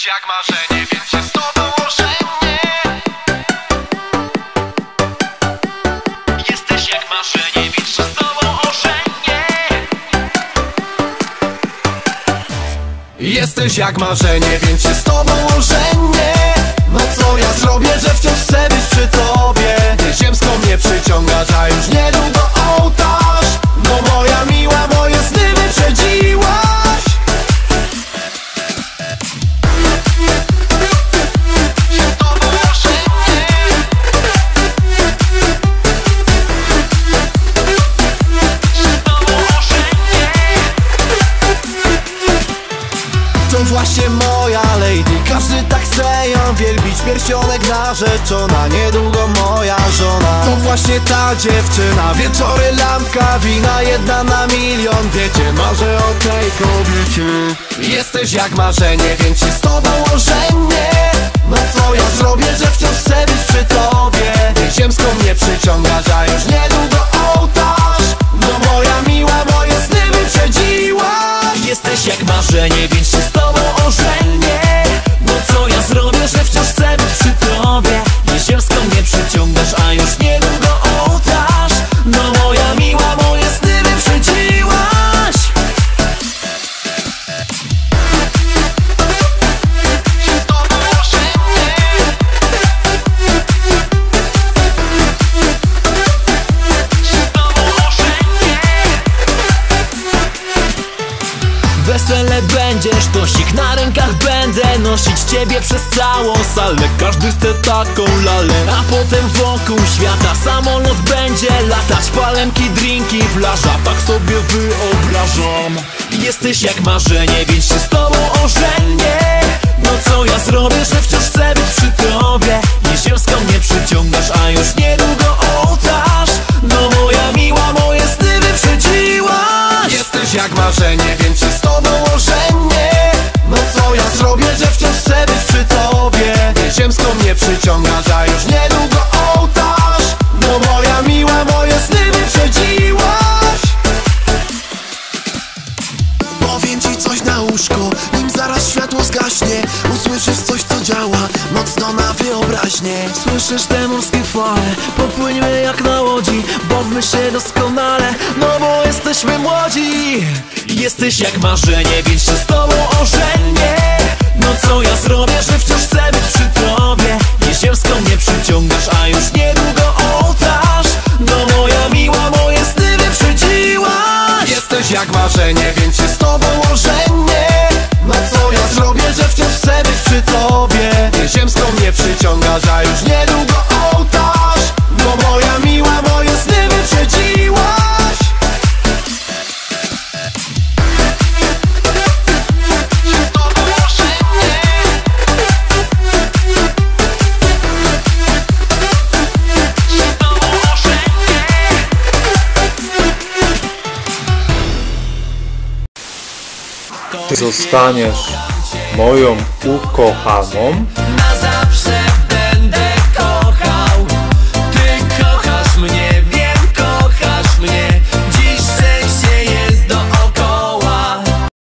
jesteś jak marzenie, więc się z tobą ożenię. Jesteś jak marzenie, więc się z tobą ożenię. Jesteś jak marzenie, więc się z tobą ożenię. No co ja zrobię, że wciąż chcę być przy tobie? Ty mnie przyciągasz, a już nie właśnie moja lady, każdy tak chce ją wielbić. Pierścionek narzeczona, niedługo moja żona. To właśnie ta dziewczyna, wieczory lampka wina Jedna na milion, wiecie, marzę o tej kobiecie? Jesteś jak marzenie, więc się z tobą ożenię. No co ja zrobię, że wciąż chcę być przy tobie? Ziemską się z tobą Wesele będziesz, tosik na rękach będę Nosić ciebie przez całą salę. Każdy chce taką lalę A potem wokół świata. Samolot będzie latać Palemki, drinki, plaża. Tak sobie wyobrażam. Jesteś jak marzenie, więc się z tobą ożenię. No co ja zrobię, że wciąż chcę być przy tobie? Nieziemską mnie przyciągasz, a już niedługo ołtarz. No moja miła, moje sny wyprzedziłaś. Jesteś jak marzenie, mocno na wyobraźnię. Słyszysz te morskie fale Popłyńmy jak na łodzi. Bawmy się doskonale No bo jesteśmy młodzi. Jesteś jak marzenie Więc się z tobą ożenię. No co ja zrobię, że wciąż chcę być przy tobie? Nieziemską mnie przyciągasz A już niedługo ołtarz. No moja miła, moje sny wyprzedziłaś Jesteś jak marzenie, więc się z tobą ożenię. No co ja zrobię, że wciąż chcę być przy tobie. Ty ziemską mnie przyciągasz, a już niedługo Ty zostaniesz moją ukochaną. Na zawsze